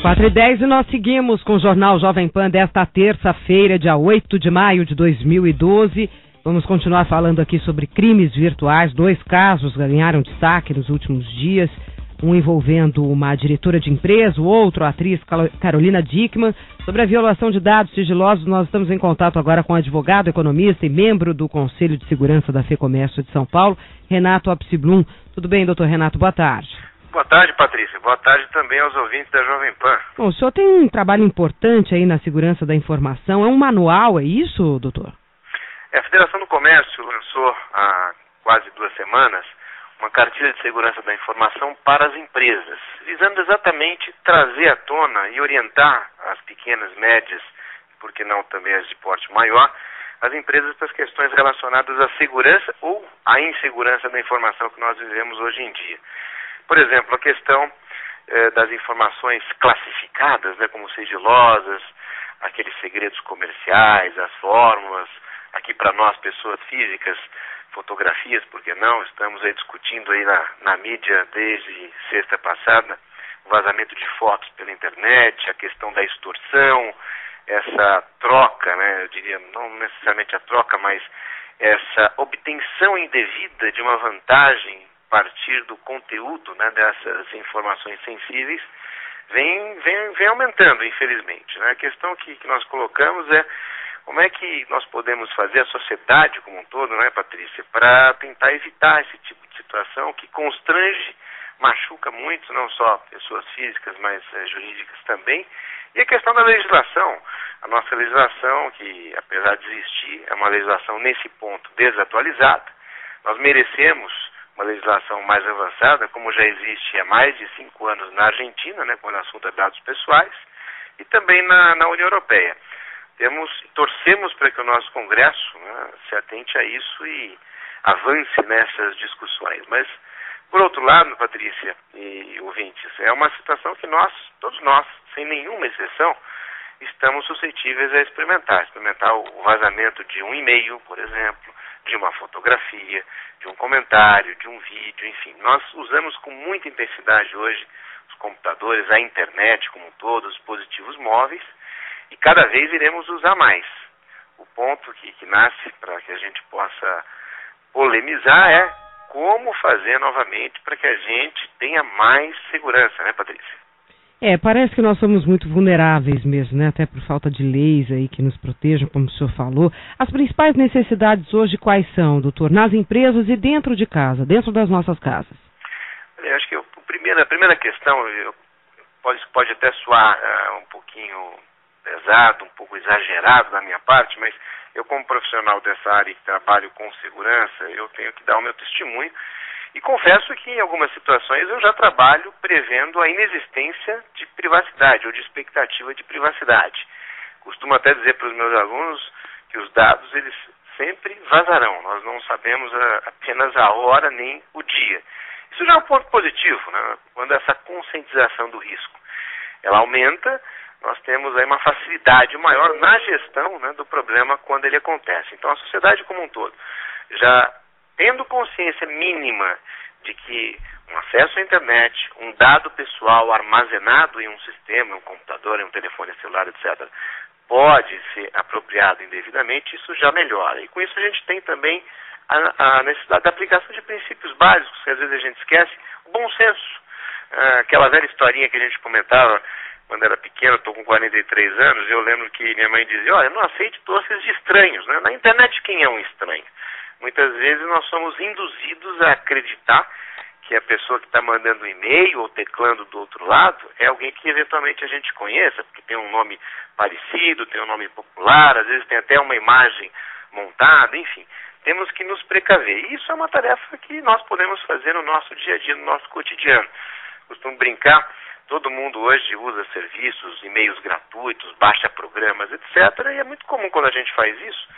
4 e 10 e nós seguimos com o Jornal Jovem Pan desta terça-feira, dia 8 de maio de 2012. Vamos continuar falando aqui sobre crimes virtuais. Dois casos ganharam destaque nos últimos dias. Um envolvendo uma diretora de empresa, o outro, a atriz Carolina Dickman. Sobre a violação de dados sigilosos, nós estamos em contato agora com advogado, economista e membro do Conselho de Segurança da FEComércio de São Paulo, Renato Apsiblum. Tudo bem, doutor Renato? Boa tarde. Boa tarde, Patrícia. Boa tarde também aos ouvintes da Jovem Pan. Bom, o senhor tem um trabalho importante aí na segurança da informação. É um manual, é isso, doutor? É, a Federação do Comércio lançou há quase duas semanas uma cartilha de segurança da informação para as empresas, visando exatamente trazer à tona e orientar as pequenas, médias, porque não também as de porte maior, as empresas para as questões relacionadas à segurança ou à insegurança da informação que nós vivemos hoje em dia. Por exemplo, a questão eh, das informações classificadas, né, como sigilosas, aqueles segredos comerciais, as fórmulas, aqui para nós, pessoas físicas, fotografias, porque não? Estamos aí discutindo aí na, na mídia desde sexta passada o vazamento de fotos pela internet, a questão da extorsão, essa troca, né, eu diria, não necessariamente a troca, mas essa obtenção indevida de uma vantagem partir do conteúdo né, dessas informações sensíveis vem, vem, vem aumentando, infelizmente. Né? A questão que, que nós colocamos é como é que nós podemos fazer a sociedade como um todo, não é, Patrícia, para tentar evitar esse tipo de situação que constrange, machuca muito, não só pessoas físicas, mas é, jurídicas também. E a questão da legislação. A nossa legislação, que apesar de existir, é uma legislação nesse ponto desatualizada. Nós merecemos uma legislação mais avançada, como já existe há mais de cinco anos na Argentina, né, quando o assunto é dados pessoais, e também na, na União Europeia. Temos, torcemos para que o nosso Congresso né, se atente a isso e avance nessas discussões. Mas, por outro lado, Patrícia e ouvintes, é uma situação que nós, todos nós, sem nenhuma exceção, estamos suscetíveis a experimentar. Experimentar o vazamento de um e-mail, por exemplo, de uma fotografia, de um comentário, de um vídeo, enfim. Nós usamos com muita intensidade hoje os computadores, a internet como um todo, os dispositivos móveis, e cada vez iremos usar mais. O ponto que, que nasce para que a gente possa polemizar é como fazer novamente para que a gente tenha mais segurança, né, Patrícia? É, parece que nós somos muito vulneráveis mesmo, né? Até por falta de leis aí que nos protejam, como o senhor falou. As principais necessidades hoje quais são, doutor? Nas empresas e dentro de casa, dentro das nossas casas? Eu acho que o primeiro, a primeira questão eu, pode, pode até soar uh, um pouquinho pesado, um pouco exagerado da minha parte, mas eu como profissional dessa área que trabalho com segurança, eu tenho que dar o meu testemunho e confesso que em algumas situações eu já trabalho prevendo a inexistência de privacidade ou de expectativa de privacidade. Costumo até dizer para os meus alunos que os dados eles sempre vazarão. Nós não sabemos a, apenas a hora nem o dia. Isso já é um ponto positivo, né? quando essa conscientização do risco ela aumenta, nós temos aí uma facilidade maior na gestão né, do problema quando ele acontece. Então a sociedade como um todo já tendo consciência mínima de que um acesso à internet, um dado pessoal armazenado em um sistema, um computador, em um telefone celular, etc., pode ser apropriado indevidamente, isso já melhora. E com isso a gente tem também a, a necessidade da aplicação de princípios básicos, que às vezes a gente esquece, o bom senso. Ah, aquela velha historinha que a gente comentava quando era pequeno, estou com 43 anos, eu lembro que minha mãe dizia, olha, não aceite doces de estranhos. Né? Na internet quem é um estranho? Muitas vezes nós somos induzidos a acreditar que a pessoa que está mandando um e-mail ou teclando do outro lado é alguém que eventualmente a gente conheça, porque tem um nome parecido, tem um nome popular, às vezes tem até uma imagem montada, enfim. Temos que nos precaver. E isso é uma tarefa que nós podemos fazer no nosso dia a dia, no nosso cotidiano. Costumo brincar, todo mundo hoje usa serviços, e-mails gratuitos, baixa programas, etc. E é muito comum quando a gente faz isso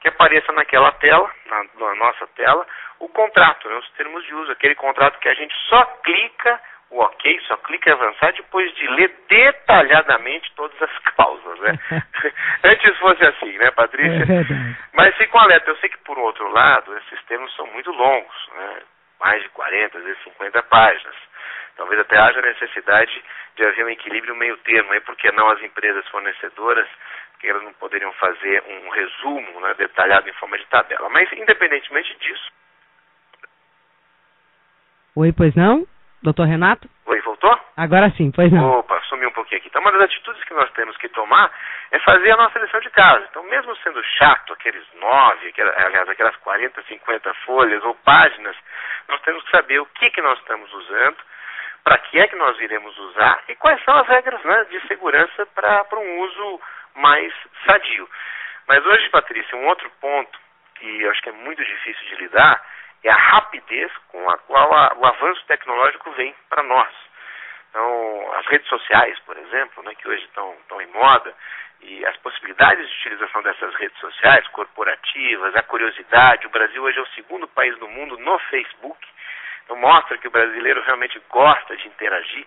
que apareça naquela tela, na, na nossa tela, o contrato, né, os termos de uso, aquele contrato que a gente só clica o ok, só clica em avançar depois de ler detalhadamente todas as cláusulas, né? Antes fosse assim, né, Patrícia? É Mas fica um alerta, eu sei que por outro lado, esses termos são muito longos, né? mais de 40, às vezes 50 páginas. Talvez até haja necessidade de haver um equilíbrio meio termo, aí porque não as empresas fornecedoras, que elas não poderiam fazer um resumo né, detalhado em forma de tabela. Mas, independentemente disso. Oi, pois não? Doutor Renato? Oi, voltou? Agora sim, pois não. Opa, sumiu um pouquinho aqui. Então, uma das atitudes que nós temos que tomar é fazer a nossa lição de casa. Então, mesmo sendo chato, aqueles nove, aquelas, aquelas 40, 50 folhas ou páginas, nós temos que saber o que, que nós estamos usando, para que é que nós iremos usar e quais são as regras né, de segurança para um uso mais sadio. Mas hoje, Patrícia, um outro ponto que eu acho que é muito difícil de lidar é a rapidez com a qual a, o avanço tecnológico vem para nós. Então, as redes sociais, por exemplo, né, que hoje estão, estão em moda, e as possibilidades de utilização dessas redes sociais corporativas, a curiosidade, o Brasil hoje é o segundo país do mundo no Facebook, então mostra que o brasileiro realmente gosta de interagir.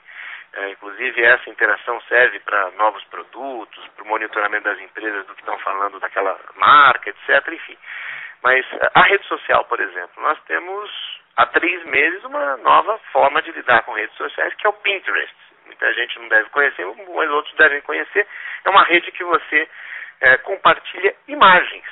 É, inclusive essa interação serve para novos produtos, para o monitoramento das empresas do que estão falando daquela marca, etc. Enfim. Mas a rede social, por exemplo, nós temos há três meses uma nova forma de lidar com redes sociais, que é o Pinterest. Muita gente não deve conhecer, mas outros devem conhecer. É uma rede que você é, compartilha imagens.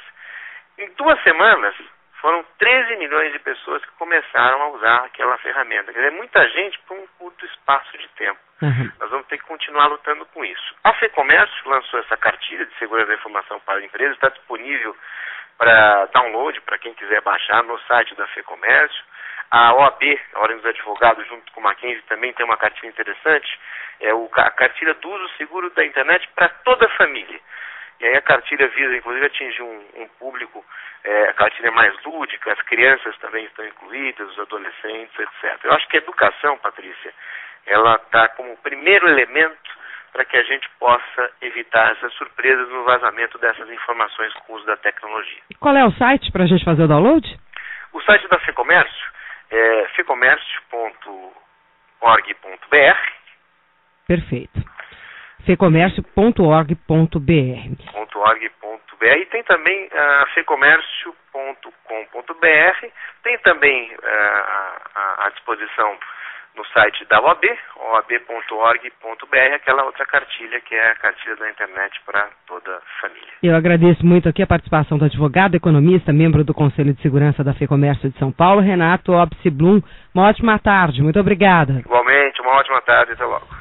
Em duas semanas, foram 13 milhões de pessoas que começaram a usar aquela ferramenta. Quer dizer, muita gente por um curto espaço de tempo. Uhum. Nós vamos ter que continuar lutando com isso. A FEComércio lançou essa cartilha de segurança da informação para empresas, está disponível para download, para quem quiser baixar no site da FEComércio. A OAB, a Ordem dos Advogados, junto com o Mackenzie, também tem uma cartilha interessante, é a cartilha do uso seguro da internet para toda a família. E aí a cartilha visa, inclusive, atingir um, um público, é, a cartilha é mais lúdica, as crianças também estão incluídas, os adolescentes, etc. Eu acho que a educação, Patrícia, ela está como primeiro elemento para que a gente possa evitar essas surpresas no vazamento dessas informações com o uso da tecnologia. Qual é o site para a gente fazer o download? O site da FEComércio é fecomércio.org.br. Perfeito. fecomércio.org.br. .org.br e tem também uh, fecomércio.com.br, tem também uh, à disposição no site da OAB, oab.org.br, aquela outra cartilha que é a cartilha da internet para toda a família. Eu agradeço muito aqui a participação do advogado, economista, membro do Conselho de Segurança da FEComércio de São Paulo, Renato Opsi Blum. Uma ótima tarde, muito obrigada. Igualmente, uma ótima tarde, até logo.